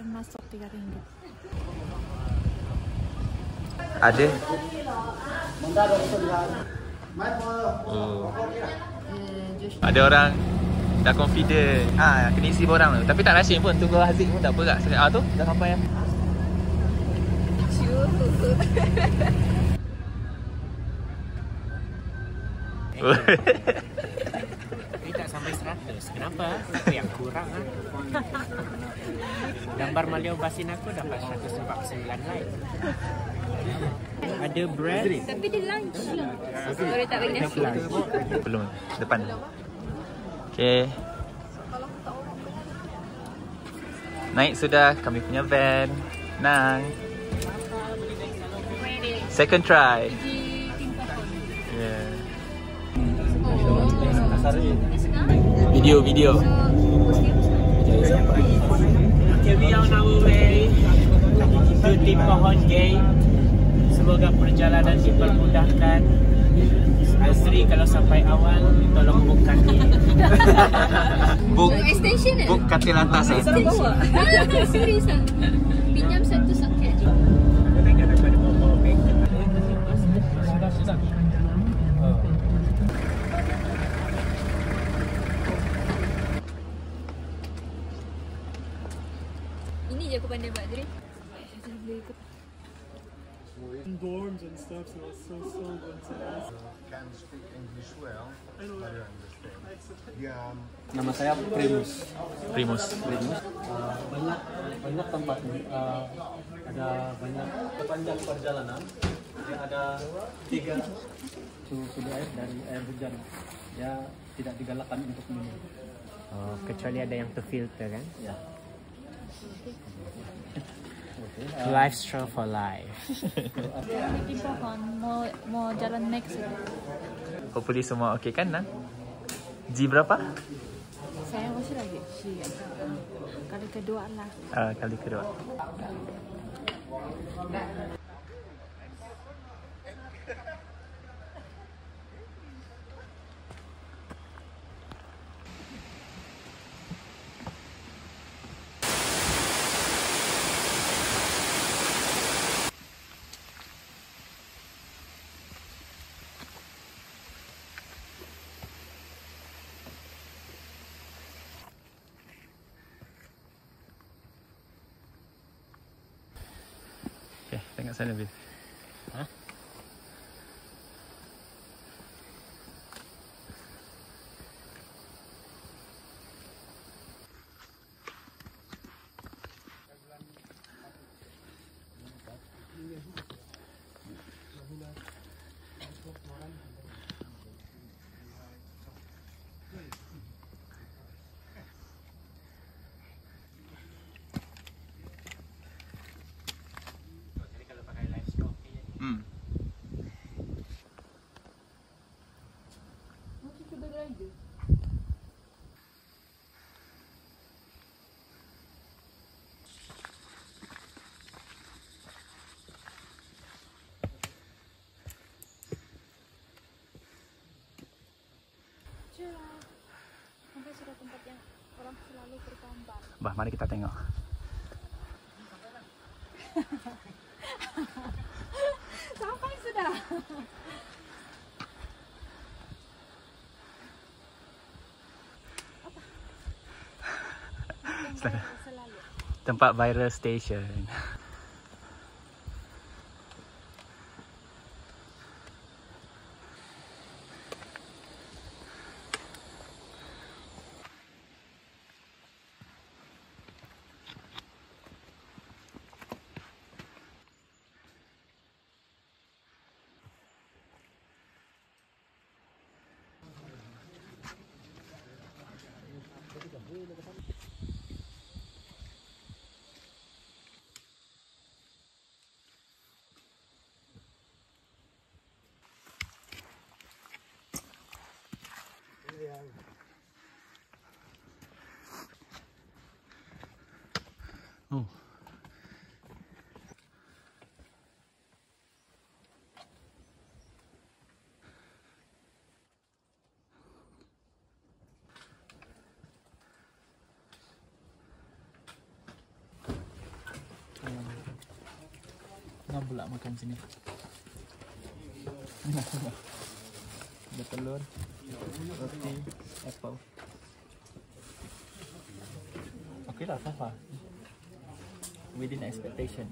Bayaran masuk RM3. Ada. Oh. Josh. Ada orang dah confident. Ah, kena isi orang tu. Tapi tak rushing pun. Tunggu Haziq pun tak apa kak. Ah tu dah sampai ah. Sampai 100. Kenapa? Apa yang kurang ah? Gambar Malio Basin aku dapat 149 like. Ada bread. Tapi dia lunch lah. Boleh tak bagi nasi? Belum. Depan. Okay. Naik sudah kami punya van. Nang. Second try. Yeah. Video, video. Okay, we are on our way to Pohon Gate. Semoga perjalanan dipermudahkan. Azri kalau sampai awal, tolong book kaki. Book, Extension eh? book katil atas eh. Extension. Ah, serius ah. Pinjam satu soket. Dorms and stuff, so it's so so good to us. can speak English well, I understand. Yeah, Nama saya Primus. Primus. Primus. Uh, banyak banyak tempat nih. Uh, ada banyak sepanjang perjalanan. Ya, ada tiga suhu suhu air dari air hujan. Ya tidak digalakkan untuk minum. Oh, kecuali ada yang terfilter kan? Ya. Uh, Life straw for life. Di pohon mau mau jalan next. Hopefully semua okey kan Nang? G berapa? Saya masih lagi. Kali kedua lah. Uh, kali kedua. Okay, tengok sana Bil. Ha? Jadi kalau pakai life straw, okey je. Hmm. Sudah tempat yang orang selalu bergambar. Bah, mari kita tengok. Sampai sudah. Tempat viral station. Oh. Ngam pula makan sini. Ada telur, roti, apple. Okay lah, so far. Within expectation.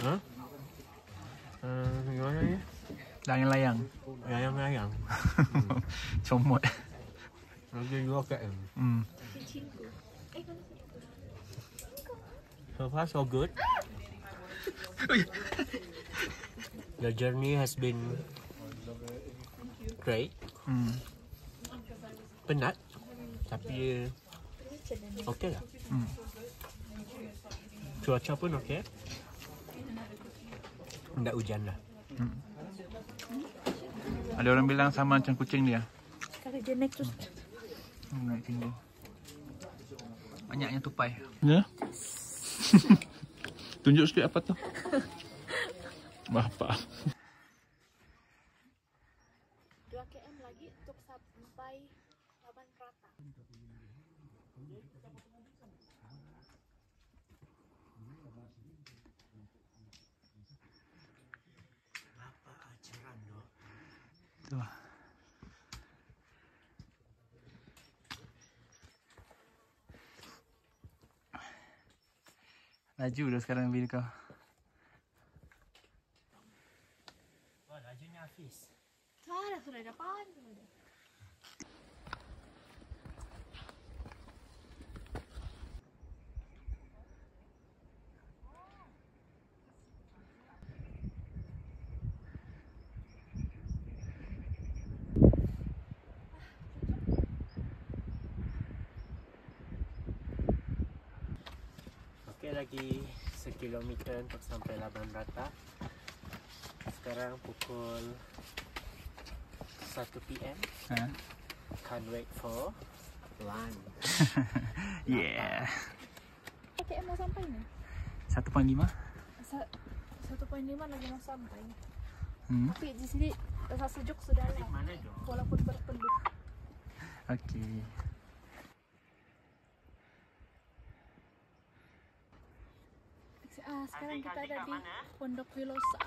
Huh? Uh, gimana ni? Layang-layang. Layang-layang. Comot. Lagi 2 km. Hmm. So far so good. The journey has been great. Hmm. Penat. Tapi okey lah. Hmm. Cuaca pun okey. Tak hujan lah. Ada orang bilang sama macam kucing dia. Kalau dia naik terus Hmm, naik tinggi. Banyaknya tupai. Ya? Tunjuk sikit apa tu? Bapak. 2 km lagi untuk sampai Laban Rata. Tu lah. Laju dah sekarang bil kau. Wah, lajunya Hafiz. Sana sudah depan. Okey lagi sekilometer untuk sampai Laban Rata. Sekarang pukul 1 PM. Ha? Can't wait for lunch. Yeah. KM mau sampai ni. 1.5. Sa- 1.5 lagi mau sampai. Hmm. Tapi di sini rasa sejuk sudah lah. Walaupun berpeluh. Okey. Ah, sekarang kita ada di Pondok Vilosa.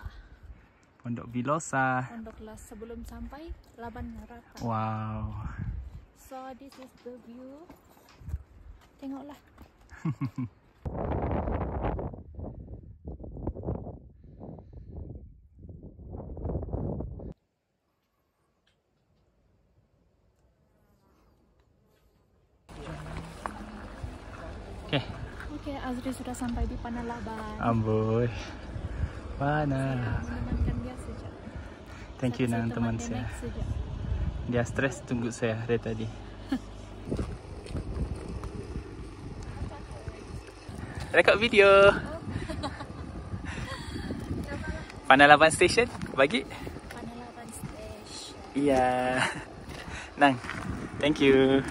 Pondok Vilosa. Pondok Las sebelum sampai Laban Rata. Wow. So this is the view. Tengoklah. Okey. Okey, Azri sudah sampai di Panalaban. Amboi. Saja. Thank you nang teman saya. Dia stres tunggu saya dari tadi. Rekod video. Panalaban Station bagi. Panalaban Station. Iya. Nang. Thank you.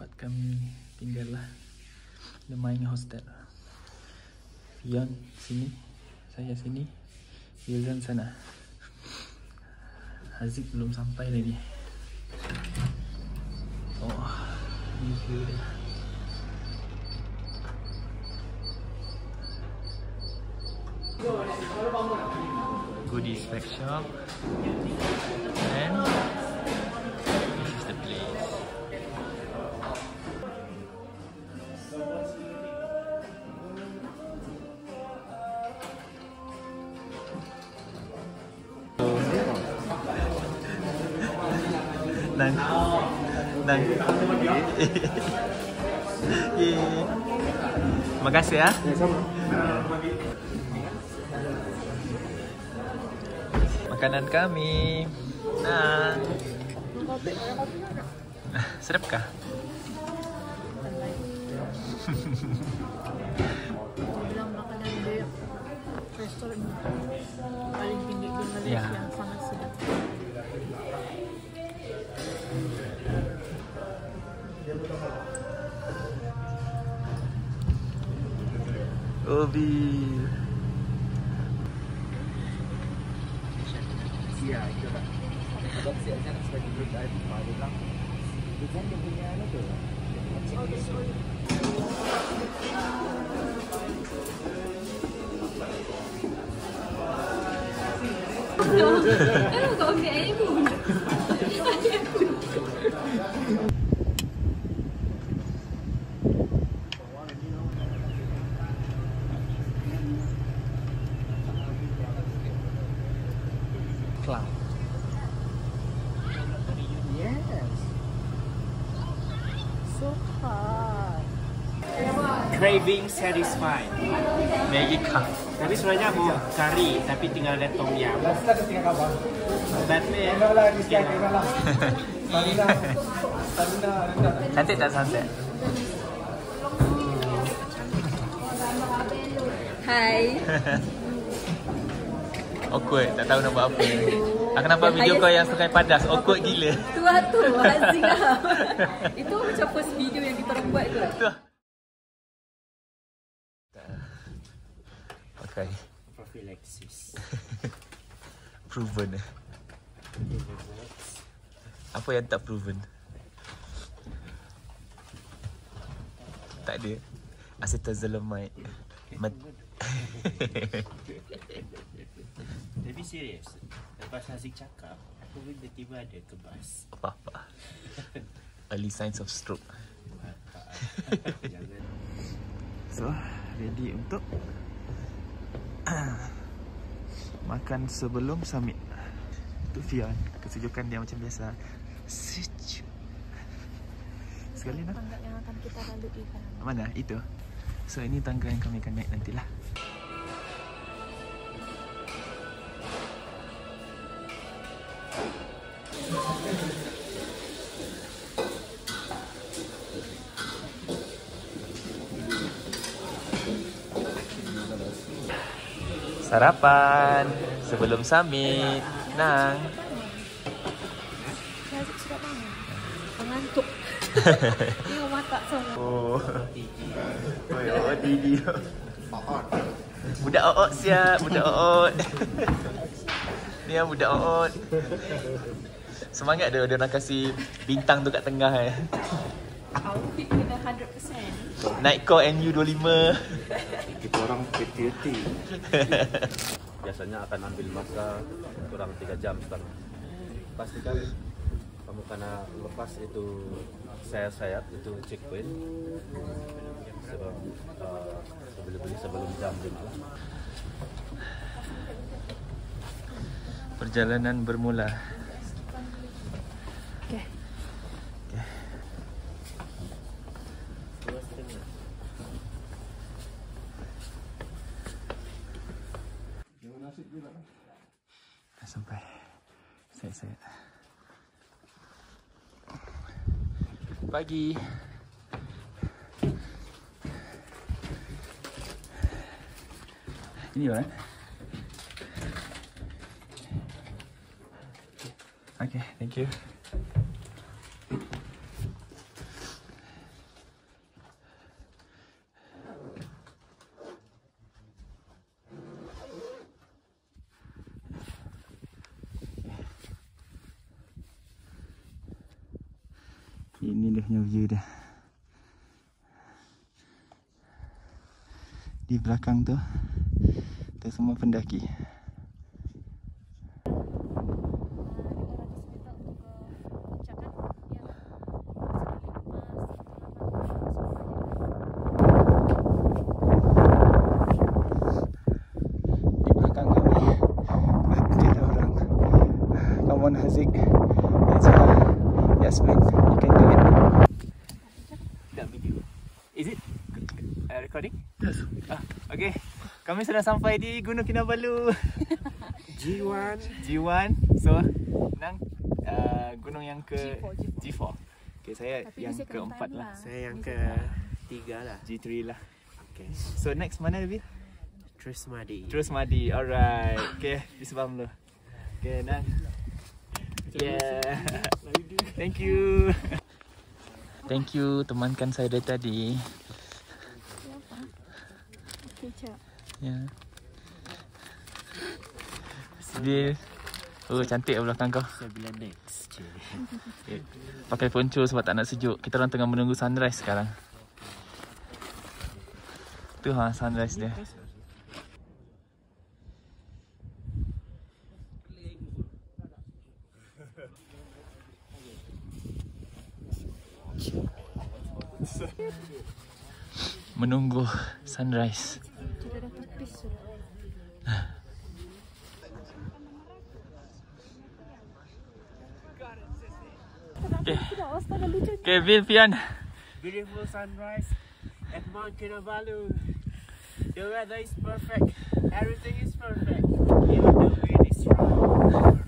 Tempat kami tinggal lah. The Hostel. Fion sini, saya sini, Yuzan sana. Haziq belum sampai lagi. Oh, ni view dia. Goodies pack shop. And Dan Yeay Terima kasih ya Makanan kami Nah Sedap kah? Bilang makanan di restoran paling tinggi di Malaysia Ya. yang sangat sedap. Ovi. Ya, itu lah. Kalau saya nak sebagai pada di Bukan kita punya apa tu? Oh, sorry. Satisfied. Maggie cup. Tapi sebenarnya mau kari tapi tinggal ada tom yum. Batman. sikit lah. Cantik tak sunset? Hai. Awkward, tak tahu nak buat apa. Aku nampak video kau yang sungai padas, awkward gila. Tu lah tu, Aziz lah. Itu macam first video yang kita buat tu. Tu. Pakai Prophylaxis. proven eh. Apa yang tak proven? Tak ada. Acetazolamide. Mat- Tapi serius. Lepas Haziq cakap, aku pun tiba-tiba ada kebas. apa-apa. Early signs of stroke. Jangan. So, ready untuk makan sebelum summit. Itu Fion, kesejukan dia macam biasa. Sejuk. Sekali nak. Tangga yang akan kita lalui kan. Mana? Itu. So, ini tangga yang kami akan naik nantilah. Sarapan sebelum summit. Nang. Mengantuk. Tengok mata semua. Oh. Oi, oh Didi. Budak oot siap, budak oot. Ni yang budak oot. Semangat dia dia nak kasih bintang tu kat tengah eh. Outfit kena 100%. Night Core NU25. Kita orang hati-hati. Biasanya akan ambil masa kurang 3 jam sekarang. Pastikan kamu kena lepas itu sayap-sayap itu checkpoint sebelum uh, sebelum sebelum jam 5 lah. Perjalanan bermula. Okay. Dah sampai. Saya-saya. Pagi. Ini orang. Okay, thank you. Ini dia view dia. Di belakang tu, tu semua pendaki. On Haziq. Ajak Yasmin, you can do it. Dah video. Is it uh, recording? Yes. Ah, Okay, kami sudah sampai di Gunung Kinabalu. G1. G1. So, nang uh, gunung yang ke G4, G4. Okay, saya Tapi yang keempat lah. lah. Saya yang ke tiga lah. G3 lah. Okay. So next mana lebih? Terus madi. Terus Madi. Alright. Okay, di sebelah dulu. Okay, nang. Yeah. Thank you. Thank you temankan saya dari tadi. Ica. Ya. Dia Oh cantik lah belakang kau Sebelah next je. Eh, Pakai poncho sebab tak nak sejuk Kita orang tengah menunggu sunrise sekarang Tu ha sunrise dia Menunggu sunrise okay Vivian Beautiful sunrise at Mount Kinabalu. The weather is perfect. Everything is perfect. Even the wind is strong.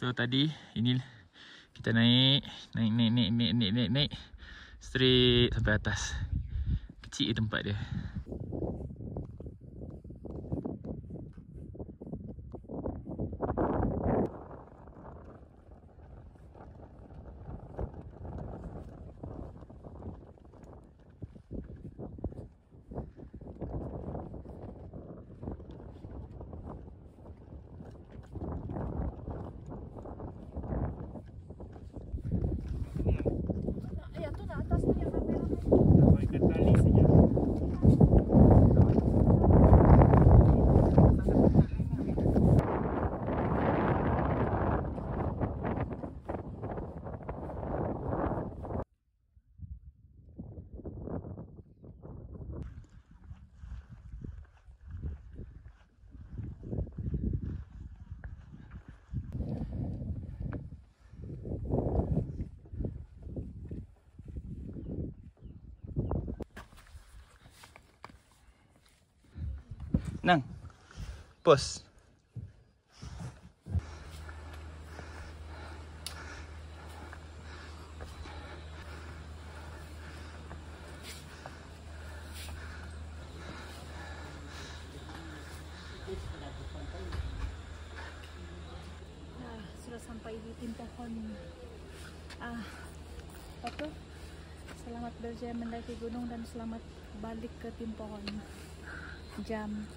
So tadi ini lah. kita naik, naik naik naik naik naik naik naik straight sampai atas. Kecil tempat dia. Nang. Pos. Ah, sudah sampai di tim pohon. Ah, apa? Selamat berjaya mendaki gunung dan selamat balik ke tim pohon. Jam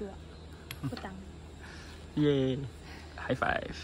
2 petang. Yay. High five.